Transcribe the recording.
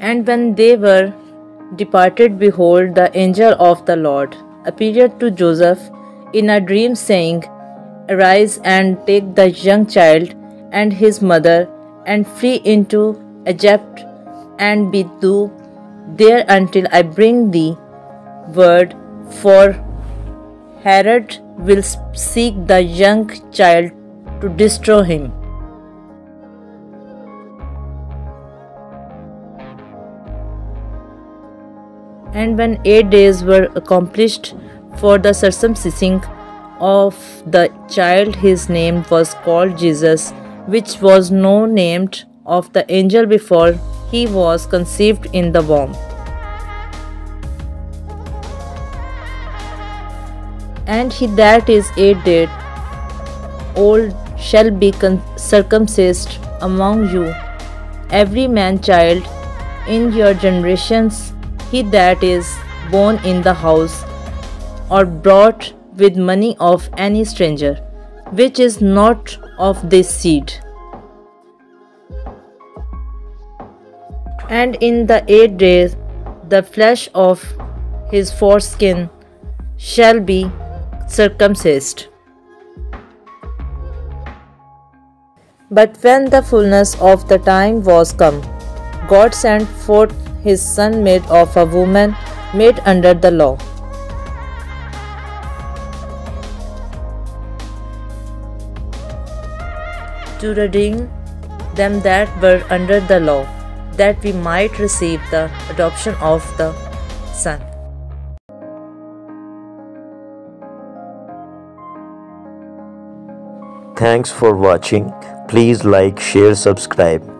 And when they were departed, behold, the angel of the Lord appeared to Joseph in a dream, saying, Arise and take the young child and his mother and flee into Egypt and be thou there until I bring thee word, for Herod will seek the young child to destroy him. And when eight days were accomplished for the circumcising of the child, his name was called Jesus, which was no named of the angel before he was conceived in the womb. And he that is eight days old shall be circumcised among you, every man child in your generations, he that is born in the house or brought with money of any stranger, which is not of this seed. And in the eight days the flesh of his foreskin shall be circumcised. But when the fullness of the time was come, God sent forth his Son made of a woman made under the law. To redeem them that were under the law, that we might receive the adoption of the Son. Thanks for watching. Please like, share, subscribe.